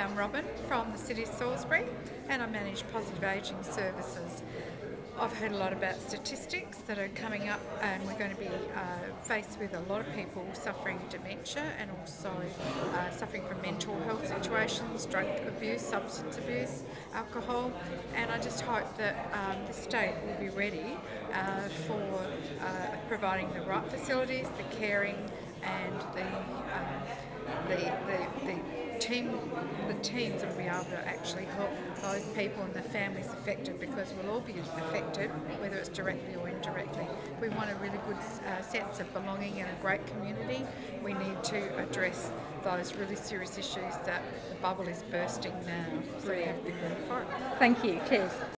I'm Robyn from the City of Salisbury and I manage Positive Ageing Services. I've heard a lot about statistics that are coming up and we're going to be uh, faced with a lot of people suffering dementia and also uh, suffering from mental health situations, drug abuse, substance abuse, alcohol and I just hope that um, the state will be ready uh, for uh, providing the right facilities, the caring and the, um, team, the teams will be able to actually help those people and the families affected because we'll all be affected, whether it's directly or indirectly. We want a really good uh, sense of belonging in a great community. We need to address those really serious issues that the bubble is bursting now. Thank you. Cheers.